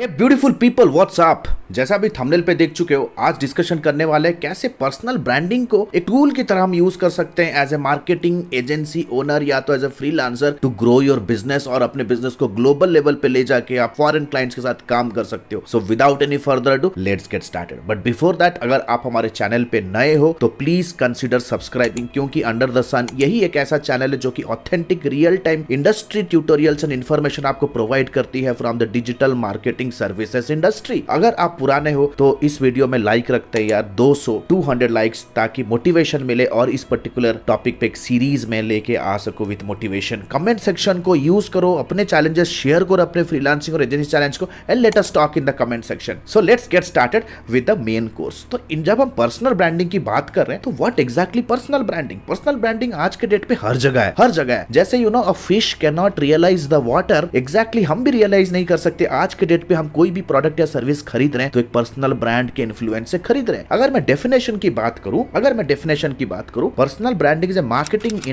हे beautiful people WhatsApp जैसा भी thumbnail पे देख चुके हो, आज डिस्कशन करने वाले हैं कैसे पर्सनल ब्रांडिंग को एक टूल की तरह हम यूज़ कर सकते हैं as a marketing agency owner या तो as a freelancer to grow your business और अपने बिज़नेस को ग्लोबल लेवल पे ले जाके आप फॉरेन क्लाइंट्स के साथ काम कर सकते हो। So without any further do let's get started but before that अगर आप हमारे चैनल पे नए हो तो प्लीज़ कंसिडर सब्सक्राइबिंग क्योंकि अंडर द सन यही एक ऐसा चैनल है जो कि authentic real time industry tutorials and information आपको प्रोवाइड करती है from the digital marketing services industry अगर आप पुराने हो तो इस वीडियो में लाइक रखते हैं यार 200 200 लाइक्स ताकि मोटिवेशन मिले और इस पर्टिकुलर टॉपिक पे एक सीरीज़ में लेके आ सको विद मोटिवेशन कमेंट सेक्शन को यूज़ करो, अपने चैलेंजेस शेयर करो, अपने फ्रीलांसिंग और एजेंसी चैलेंज को and let us talk in the comment section so let's get started with the main course तो इन जब हम पर्सनल ब्रांडिंग की बात कर रहे हैं तो what exactly personal branding personal branding आज के डेट पे हर जगह है, हर जगह है. जैसे you know a fish can not realize the water exactly हम भी रियलाइज़ नहीं कर सकते आज के डेट पे हम कोई भी प्रोडक्ट या सर्विस खरीद रहे हैं तो एक पर्सनल ब्रांड के इन्फ्लुएंस से खरीद रहे हैं। अगर मैं डेफिनेशन की बात करूँ, अगर मैं डेफिनेशन की बात करूँ personal branding is a marketing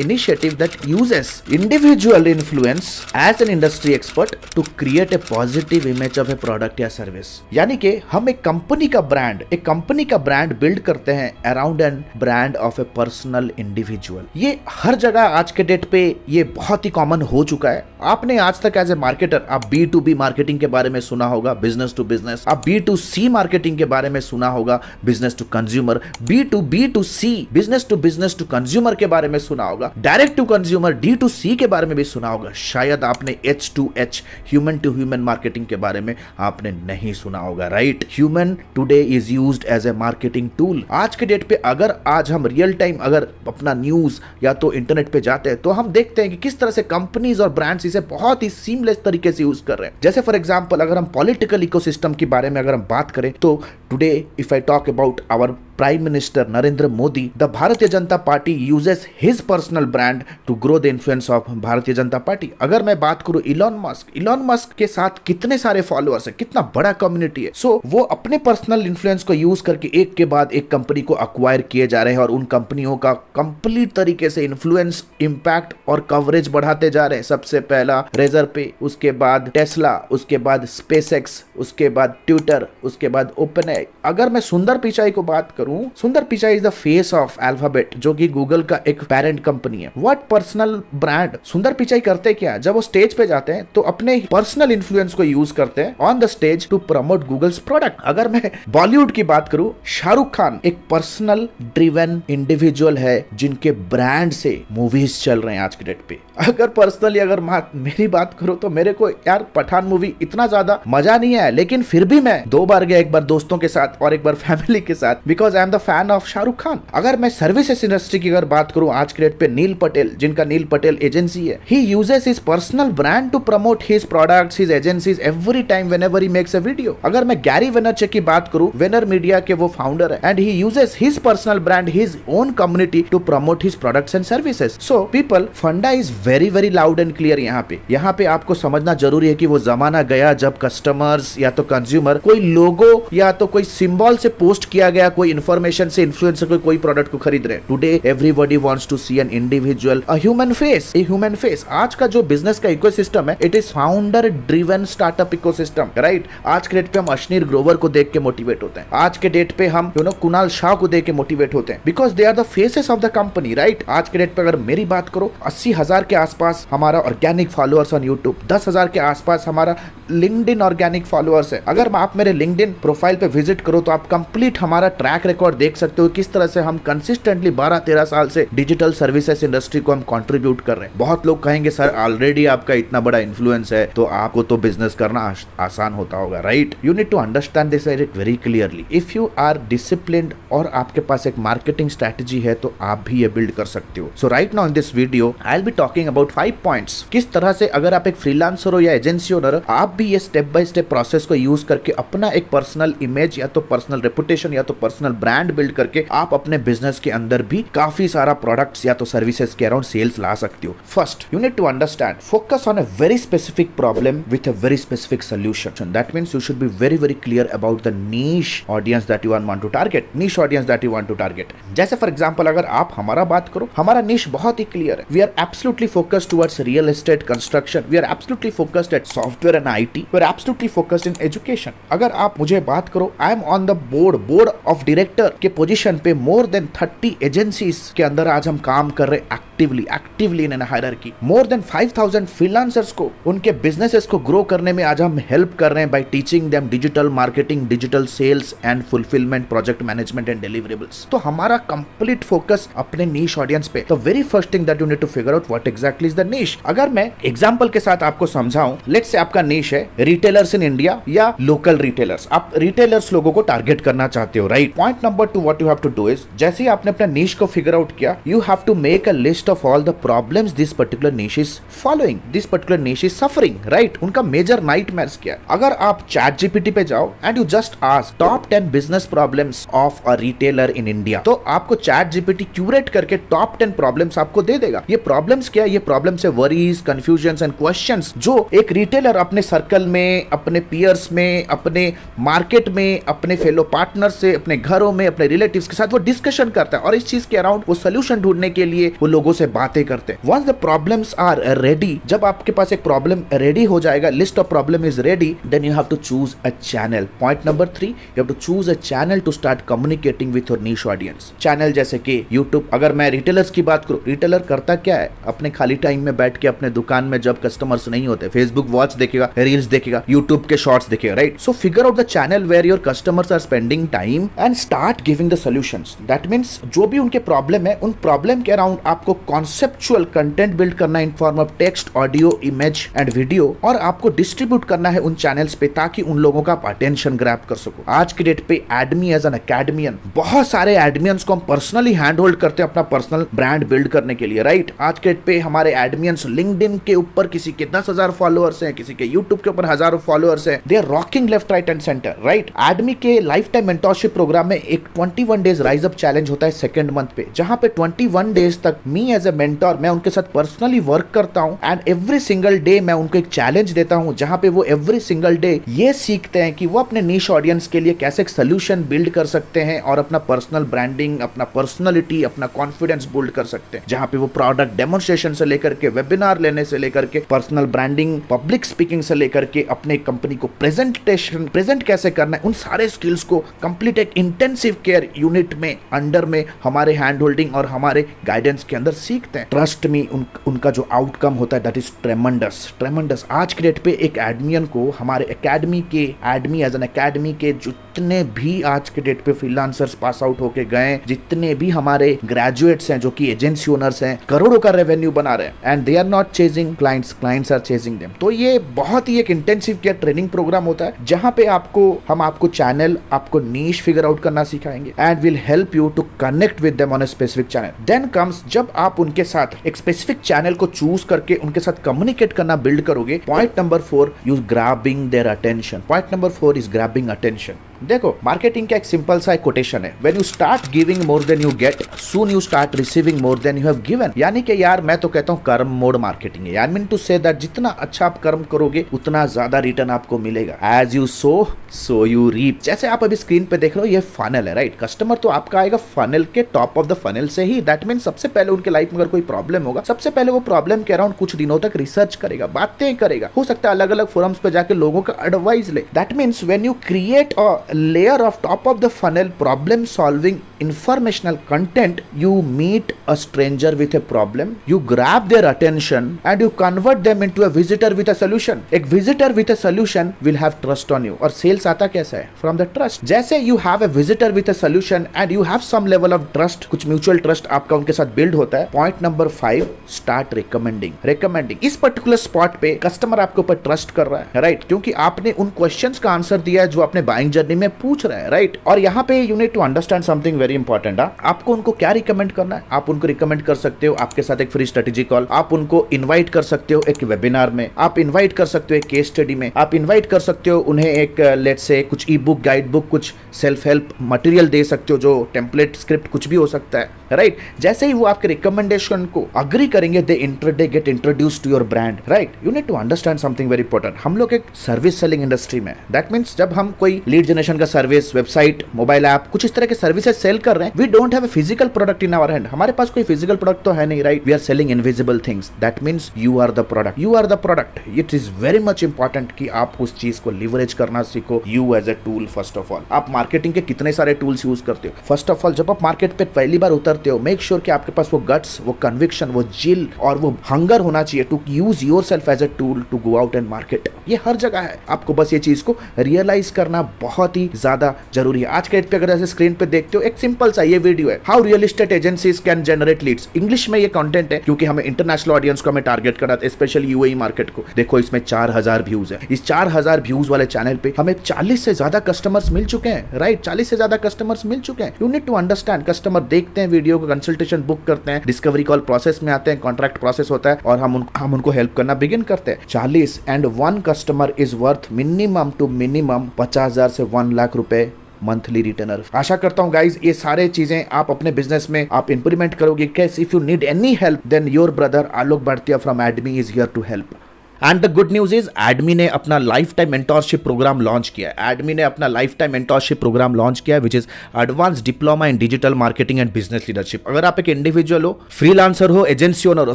initiative that uses individual influence as an industry expert to create a positive image of a product या सर्विस यानी कि हम एक कंपनी का ब्रांड एक कंपनी का ब्रांड बिल्ड करते हैं around an brand of a personal individual ये हर जगह आज के डेट पे ये बहुत ही कॉमन हो चुका है। आपने आज तक एज ए मार्केटर आप बी टू बी मार्केटिंग के बारे में सुना होगा बिज़नेस टू बिज़नेस आप बी टू सी मार्केटिंग के बारे में सुना होगा business to consumer B to B to C business to business to consumer के बारे में सुना होगा। Direct to consumer D to C के बारे में भी सुना होगा। शायद आपने H to H human to human marketing के बारे में आपने नहीं सुना होगा right human today is use as a marketing tool आज के डेट पे अगर आज हम रियल टाइम अगर अपना न्यूज़ या तो इंटरनेट पे जाते हैं तो हम देखते हैं कि किस तरह से कंपनीज़ और ब्रांड्स इसे बहुत ही सीमलेस तरीके से यूज़ कर रहे हैं। जैसे फॉर एग्ज़ाम्पल अगर हम पॉलिटिकल इकोसिस्टम के बारे में अगर हम बात करें तो today if I talk about our Prime Minister Narendra Modi, the Bharatiya Janata Party uses his personal brand to grow the influence of Bharatiya Janata party अगर मैं बात करूँ इलॉन मस्क इलॉन मस्क के साथ कितने सारे फॉलोअर्स है कितना बड़ा कम्युनिटी है सो so, वो अपने पर्सनल इन्फ्लुएंस को यूज़ करके एक के बाद एक कंपनी को अक्वायर किए जा रहे हैं और उन कंपनियों का कंप्लीट तरीके से इन्फ्लुएंस इंपैक्ट और कवरेज बढ़ाते जा रहे हैं सबसे पहला रेजर पे उसके बाद टेस्ला उसके बाद स्पेस उसके बाद ट्विटर उसके बाद ओपन अगर मैं सुंदर पिचाई को बात करूँ करूँ, Sundar Pichai is the face of Alphabet जो कि गूगल का एक पेरेंट कंपनी है। What personal brand Sundar Pichai करते क्या? जब वो स्टेज पे जाते हैं तो अपने पर्सनल इन्फ्लुएंस को यूज़ करते हैं on the stage to promote Google's product अगर मैं बॉलीवुड की बात करूँ, शाहरुख खान एक पर्सनल ड्रिवन इंडिविजुअल है, जिनके ब्रांड से मूवीज़ चल रहे हैं आज के डेट पे। अगर पर्सनली अगर मेरी बात करूँ तो मेरे को यार पठान मूवी इतना ज़्यादा मज़ा नहीं आया, लेकिन फिर भी मैं दो बार गया एक बार दोस्तों के साथ और एक बार फैमिली के साथ because I am the fan of Shahrukh Khan अगर मैं सर्विसेज़ इंडस्ट्री की अगर बात करूँ, आज के डेट पे नील पटेल जिनका नील पटेल एजेंसी है he uses his personal brand to promote his products his agencies every time when ever he makes a video अगर मैं गैरी वेनर की बात करूँ वेनर मीडिया के वो फाउंडर है and he uses his personal brand his own community to promote his products and services so people funda is very very loud and clear यहाँ पे. यहाँ पे आपको समझना ज़रूरी है कि वो जमाना गया जब कस्टमर्स या तो कंज्यूमर कोई लोगो या तो कोई सिंबल से पोस्ट किया गया, कोई इन्फॉर्मेशन से इन्फ्लुएंसर कोई कोई प्रोडक्ट को खरीद रहे today everybody wants to see an individual a human face a human face आज का जो बिज़नेस का इकोसिस्टम है it is founder driven startup ecosystem right आज के डेट पे हम अश्नीर ग्रोवर को देख के मोटिवेट होते हैं। आज के डेट पे हम यू नो कुणाल शाह को देख के मोटिवेट होते हैं। Because they are the faces of the company right आज के डेट पे अगर मेरी बात करो, अस्सी के आसपास हमारा ऑर्गेनिक फॉलोअर्स ऑन यूट्यूब दस के आसपास हमारा लिंकड ऑर्गेनिक फॉलोअर्स है। अगर आप मेरे लिंकड प्रोफ़ाइल पे विज़िट करो तो आप कंप्लीट हमारा ट्रैक रिकॉर्ड देख सकते हो किस तरह से हम कंसिस्टेंटली बारह तेरह साल से डिजिटल सर्विसेज़ इंडस्ट्री को हम कॉन्ट्रीब्यूट कर रहे हैं। बहुत लोग कहेंगे, सर ऑलरेडी आपका इतना बड़ा इन्फ्लुएंस है तो आपको तो बिज़नेस करना आसान होता होगा right you need to understand this very clearly if you are discipline और आपके पास एक मार्केटिंग स्ट्रेटेजी है तो आप भी ये बिल्ड कर सकते हो। So right now in this video I will be talking about five points किस तरह से अगर आप एक फ्रीलांसर हो या एजेंसी ओनर आप भी ये स्टेप बाय स्टेप प्रोसेस को यूज़ करके अपना एक पर्सनल इमेज या तो पर्सनल रेपुटेशन या तो पर्सनल ब्रांड बिल्ड करके आप अपने बिज़नेस के अंदर भी काफ़ी सारा प्रोडक्ट्स या तो सर्विसेज़ के अराउंड सेल्स ला सकते हो। First you need to understand focus on a very specific problem with a very specific solution that means you should be very very clear about the niche audience that you want to target niche audience that you want to target जैसे for example अगर आप हमारा बात करो, हमारा niche बहुत ही clear है। We are absolutely focused towards real estate construction we are absolutely focused at software and IT we are absolutely focused in education अगर आप मुझे बात करो I am on the board board of director के position पे more then 30 agencies के अंदर आज हम काम कर रहे actively actively in hierarchy more than 5000 freelancers को, उनके बिजनेसेस को ग्रो करने में आज हम हेल्प कर रहे हैं by teaching them digital marketing digital sales and fulfilment project management and deliverables तो हमारा कंप्लीट फोकस अपने नीश ऑडियंस पे। The very first thing that you need to figure out what exactly is the niche अगर मैं example के साथ आपको समझाऊं लेट्स से आपका नीश है रिटेलर्स इन इंडिया या लोकल रिटेलर्स आप रिटेलर्स लोगों को टारगेट करना चाहते हो right point number two what you have to do is जैसे ही आपने अपना नीश को फिगर आउट किया you have to make a list of all the problems this particular niche is following this particular niche is suffering right उनका major nightmares क्या अगर आप चैट जीपीटी पे जाओ and you just ask top 10 business problems of a retailer in India तो आपको chat GPT curate करके top ten problem आपको दे देगा। ये प्रॉब्लम्स क्या ये प्रॉब्लम्स है वरीज कंफ्यूजन एंड क्वेश्चंस जो एक रिटेलर अपने सर्कल में, अपने पियर्स में, अपने मार्केट में, अपने फेलो पार्टनर से, अपने घरों में, अपने रिलेटिव्स के साथ वो डिस्कशन करता है और इस चीज़ के अराउंड वो सोल्यूशन ढूँढने के लिए वो लोगों से बातें करते हैं। Once the problems are ready जब आपके पास एक प्रॉब्लम रेडी हो जाएगा list of problem is ready then you have to choose a channel point number three you have to choose a channel to start communicating with your niche audience channel जैसे कि YouTube अगर मैं retailers की बात करूँ retailer करता क्या है? अपने खाली टाइम में बैठ के, अपने दुकान में जब कस्टमर्स नहीं होते फेसबुक वॉच देखेगा रील्स देखेगा यूट्यूब के शॉर्ट्स देखेगा right so figure out the channel where your customers are spending time and start giving the solutions that means जो भी उनके प्रॉब्लम है, उन प्रॉब्लम के अराउंड आपको कॉन्सेप्चुअल कंटेंट बिल्ड करना in form of text audio image and video और आपको डिस्ट्रीब्यूट करना है उन चैनल्स पे ताकि उन लोगों का अटेंशन ग्रैप कर सको। आज की डेट पे एडमी एज एन अकेडमियन बहुत सारे एडमियंस को हम पर्सनली हैंड होल्ड करते हैं अपना पर्सनल ब्रांड बिल्ड करने के लिए राइट आज के डेट पे हमारे एडमियंस लिंक्डइन के ऊपर किसी के दस हज़ार फॉलोअर्स है, किसी के यूट्यूब के ऊपर हज़ारों फॉलोअर्स है they are rocking left right and center right ADMI के लाइफ टाइम मेंटोरशिप प्रोग्राम में एक 21 डेज़ राइज अप चैलेंज होता है सेकंड मंथ पे, जहाँ पे 21 डेज़ तक मी एज ए मेंटोर मैं उनके साथ पर्सनली वर्क करता हूँ एंड एवरी सिंगल डे मैं उनको एक चैलेंज देता हूँ, जहाँ पे वो एवरी सिंगल डे ये सीखते हैं कि वो अपने नीश ऑडियंस के लिए कैसे एक सोल्यूशन बिल्ड कर सकते हैं और अपना पर्सनल ब्रांडिंग अपना पर्सनलिटी अपना कॉन्फिडेंस बिल्ड कर सकते हैं। जहाँ पे वो प्रोडक्ट डेमोन्स्ट्रेशन से लेकर के वेबिनार लेने से लेकर के पर्सनल ब्रांडिंग पब्लिक स्पीकिंग से लेकर के अपने कंपनी को प्रेजेंटेशन प्रेजेंट कैसे करना है, उन सारे स्किल्स को कंप्लीट एक इंटेंसिव केयर यूनिट में अंडर में हमारे हैंड होल्डिंग और हमारे गाइडेंस के अंदर सीखते हैं। ट्रस्ट में उन, उनका जो आउटकम होता है दैट इज़ ट्रेमंडस ट्रेमंडस आज के डेट पे एक एडमियन को हमारे एकेडमी के एडमी एज एन एकेडमी के जितने भी आज के डेट पे फ्रीलांसर्स पास आउट होके गए जितने भी हमारे ग्रेजुएट्स हैं जो कि एजेंसी ओनर्स हैं करोड़ों का रेवेन्यू बना रहे हैं and they are not chasing clients clients are chasing them तो ये बहुत ही एक इंटेंसिव केयर ट्रेनिंग प्रोग्राम होता है जहाँ पे आपको हम आपको चैनल आपको नीच फिगर आउट करना सिखाएँगे। And will help you to connect with on specific channel then comes जब आप उनके साथ एक स्पेसिफिक चैनल को चूज़ करके उनके साथ कम्युनिकेट करना बिल्ड करोगे point number four use grabbing their attention point number four is grabbing attention देखो मार्केटिंग का एक सिंपल सा एक कोटेशन है। When you start giving more than you get soon you start receiving more than you have given यानी कि यार, मैं तो कहता हूँ, कर्म मोड मार्केटिंग है। I mean to say that जितना अच्छा आप कर्म करोगे, उतना ज़्यादा रिटर्न आपको मिलेगा। As you sow so you reap जैसे आप अभी स्क्रीन पे देख रहे हो, ये फनल है राइट कस्टमर तो आपका आएगा फनल के टॉप ऑफ़ द फनल से ही। दैट मीन सबसे पहले उनके लाइफ में अगर कोई प्रॉब्लम होगा, सबसे पहले वो प्रॉब्लम के अराउंड कुछ दिनों तक रिसर्च करेगा, बातें करेगा। हो सकता है अलग अलग फोरम्स पे जाके लोगों का एडवाइस ले। That means when you create a layer of top of the funnel problem solving informational content you meet a stranger with a problem you grab their attention and you convert them into a visitor with a solution एक visitor with a solution will have trust on you और sales आता कैसा है from the trust जैसे you have a visitor with a solution and you have some level of trust कुछ mutual trust आपका उनके साथ build होता है point number five start recommending recommending इस particular spot पे customer आपके ऊपर trust कर रहा है right क्योंकि आपने उन questions का आंसर दिया है जो आपने बाइंग जर्नी में पूछ रहे हैं राइट और यहाँ पे you need to understand something very important आपको उनको क्या रिकमेंड करना है? आप उनको रिकमेंड कर सकते हो आपके साथ एक फ्री स्ट्रेटेजी कॉल आप उनको इन्वाइट कर सकते हो एक वेबिनार में, आप इन्वाइट कर सकते हो एक केस स्टडी में, आप इन्वाइट कर सकते हो उन्हें एक लेट से कुछ ई बुक गाइड बुक कुछ सेल्फ हेल्प मटेरियल दे सकते हो, जो टेम्पलेट स्क्रिप्ट कुछ भी हो सकता है। राइट? जैसे ही वो आपके रिकमेंडेशन को अग्री करेंगे they enter they get introduced to your brand right you need to understand something very important हम लोग एक सर्विस सेलिंग इंडस्ट्री में दैट मीन्स जब हम कोई लीड जनरेशन का सर्विस वेबसाइट मोबाइल ऐप कुछ इस तरह के सर्विसेज़ सेल कर रहे हैं we don't have physical product in our hand हमारे पास कोई फ़िज़िकल प्रोडक्ट तो है नहीं right we are selling invisible things that means you are the product you are the product it is very much important कि आप उस चीज़ को लिवरेज करना सीखो. You as a tool first of all आप मार्केटिंग के कितने सारे टूल्स यूज़ करते हो? फ़र्स्ट ऑफ़ ऑल जब आप मार्केट पे पहली बार उतरते हो मेक श्योर कि आपके पास वो गट्स वो कन्विक्शन वो जिल और वो हंगर होना चाहिए to use yourself as a tool to go out and market ये हर जगह है। आपको बस ये चीज़ को रियलाइज़ करना बहुत ही ज़्यादा ज़रूरी है। आज के डेट पे अगर ऐसे स्क्रीन पे देखते हो, एक सिंपल सा ये वीडियो है। How real estate agencies can generate leads English में ये कंटेंट है, क्योंकि हमें इंटरनेशनल ऑडियंस को हमें टारगेट करना था स्पेशली यूएई मार्केट को। देखो, इसमें चार हज़ार व्यूज़ है। इस चार हज़ार व्यूज़ वाले चैनल पे हमें चालीस से ज़्यादा कस्टमर्स मिल चुके हैं। राइट चालीस से ज़्यादा कस्टमर्स मिल चुके हैं। You need to understand customer देखते हैं वीडियो को कंसल्टेशन बुक करते हैं डिस्कवरी कॉल प्रोसेस में आते हैं कॉन्ट्रैक्ट प्रोसेस होता है और हम उन, हम उनको हेल्प करना बिगिन करते हैं। चालीस and one customer is worth minimum two minimum पचास से वन लाख रुपए मंथली रिटर्नर आशा करता हूँ गाइज़ ये सारे चीज़ें आप अपने बिज़नेस में आप इंप्लीमेंट करोगे। Case if you need any help then your brother Alok Bharatiya from ADMI is here to help and the good news is ADMI ने अपना life time mentorship program launch किया है। एडमी ने अपना life time mentorship program launch किया है which is advance diploma in digital marketing and business leadership अगर आप एक इंडिविजुअल हो फ्रीलांसर हो एजेंसी ओनर हो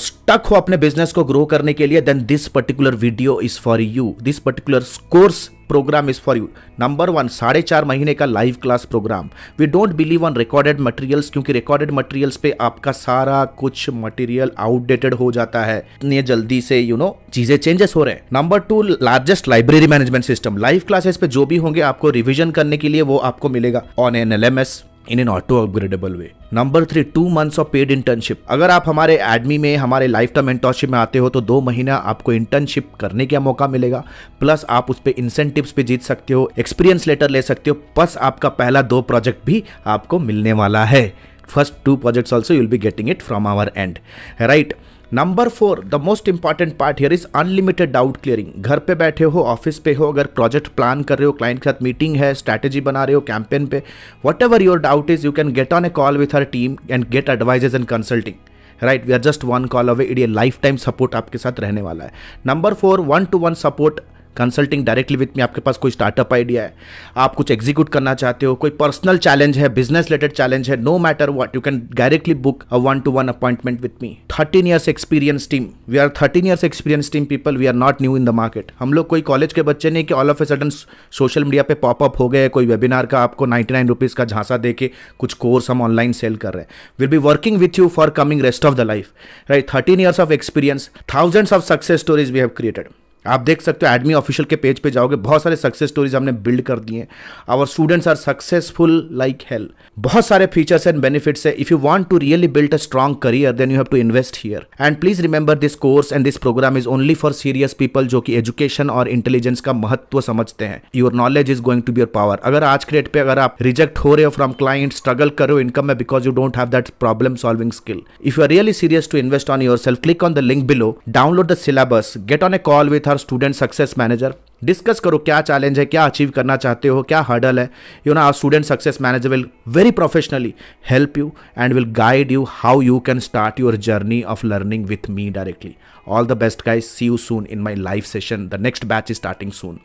स्टक हो अपने बिज़नेस को ग्रो करने के लिए then this particular video is for you this particular course program is for you number one साढ़े चार महीने का live class program we don't believe on recorded materials क्योंकि रिकॉर्डेड मटेरियल्स पे आपका सारा कुछ मटेरियल आउटडेटेड हो जाता है। इतनी जल्दी से यू नो चीज़ें चेंजेस हो रहे हैं। Number two largest library management system live classes पे जो भी होंगे, आपको रिविजन करने के लिए वो आपको मिलेगा। On an L M S in an auto upgradeable way number three two months of paid internship अगर आप हमारे एडमी में, हमारे लाइफ टाइम इंटर्नशिप में आते हो तो दो महीना आपको इंटर्नशिप करने का मौका मिलेगा। प्लस आप उस पर इंसेंटिव भी जीत सकते हो एक्सपीरियंस लेटर ले सकते हो प्लस आपका पहला दो प्रोजेक्ट भी आपको मिलने वाला है। First two projects also you'll be getting it from our end right number four the most important part here is unlimited doubt clearing घर पे बैठे हो ऑफ़िस पे हो, अगर प्रोजेक्ट प्लान कर रहे हो क्लाइंट के साथ मीटिंग है स्ट्रैटेजी बना रहे हो कैंपेन पे whatever your doubt is you can get on a call with her team and get advises and consulting right we are just one call away India life time support आपके साथ रहने वाला है. Number four one to one support consulting directly with me आपके पास कोई startup idea है, आप कुछ एग्जीक्यूट करना चाहते हो, कोई पर्सनल चैलेंज है बिज़नेस रिलेटेड चैलेंज है no matter what you can directly book a one to one appointment with me thirteen years experience team we are thirteen years experience team people we are not new in the market हम लोग कोई college के बच्चे नहीं कि all of a sudden social media पे popup हो गए, कोई वेबिनार का आपको नाइन्टी नाइन रुपीज़ का झांसा दे के कुछ कोर्स हम ऑनलाइन सेल कर रहे हैं। Will be working with you for coming rest of the life right thirteen years of experience thousands of success stories we have created आप देख सकते हो एडमी ऑफिशियल के पेज पे जाओगे, बहुत सारे सक्सेस स्टोरीज हमने बिल्ड कर दिए हैं। Our students are successful like hell बहुत सारे फीचर्स एंड बेनिफिट्स है। If you want to really build a strong career then you have to invest here and please remember this course and this program is only for serious people जो कि education और intelligence का महत्व समझते हैं। Your knowledge is going to be your power अगर आज के डेट पे अगर आप रिजेक्ट हो रहे हो फ्रॉम क्लाइंट स्ट्रगल कर रहे हो इनकम में because you don't have that problem solving skill if you are really serious to invest on yourself click on the link below download the syllabus get on a call with her student success manager discuss करो, क्या challenge है, क्या achieve करना चाहते हो, क्या hurdle है। You know our student success manager will very professionally help you and will guide you how you can start your journey of learning with me directly all the best guys see you soon in my live session the next batch is starting soon